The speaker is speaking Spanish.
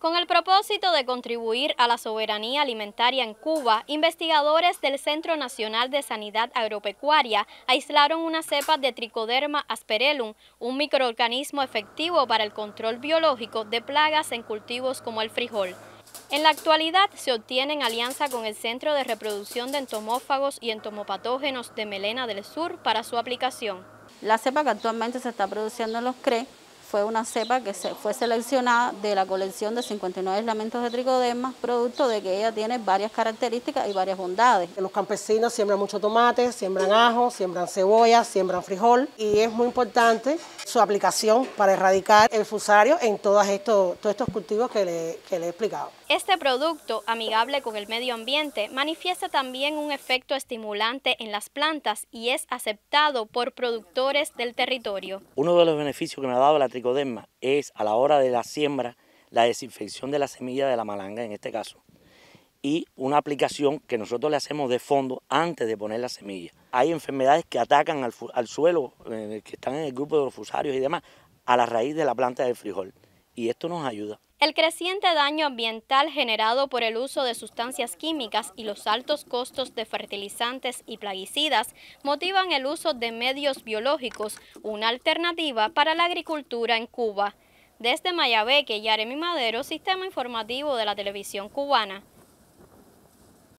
Con el propósito de contribuir a la soberanía alimentaria en Cuba, investigadores del Centro Nacional de Sanidad Agropecuaria aislaron una cepa de Tricoderma asperellum, un microorganismo efectivo para el control biológico de plagas en cultivos como el frijol. En la actualidad se obtiene en alianza con el Centro de Reproducción de Entomófagos y Entomopatógenos de Melena del Sur para su aplicación. La cepa que actualmente se está produciendo en los CRE fue una cepa que se, fue seleccionada de la colección de 59 aislamentos de tricoderma, producto de que ella tiene varias características y varias bondades. Los campesinos siembran mucho tomate, siembran ajo, siembran cebolla, siembran frijol y es muy importante su aplicación para erradicar el fusario en todos estos, todos estos cultivos que le, que le he explicado. Este producto, amigable con el medio ambiente, manifiesta también un efecto estimulante en las plantas y es aceptado por productores del territorio. Uno de los beneficios que me ha dado la tricoderma es a la hora de la siembra la desinfección de la semilla de la malanga en este caso y una aplicación que nosotros le hacemos de fondo antes de poner la semilla. Hay enfermedades que atacan al, suelo, eh, que están en el grupo de los fusarios y demás, a la raíz de la planta del frijol y esto nos ayuda. El creciente daño ambiental generado por el uso de sustancias químicas y los altos costos de fertilizantes y plaguicidas motivan el uso de medios biológicos, una alternativa para la agricultura en Cuba. Desde Mayabeque, Yaremi Madero, Sistema Informativo de la Televisión Cubana.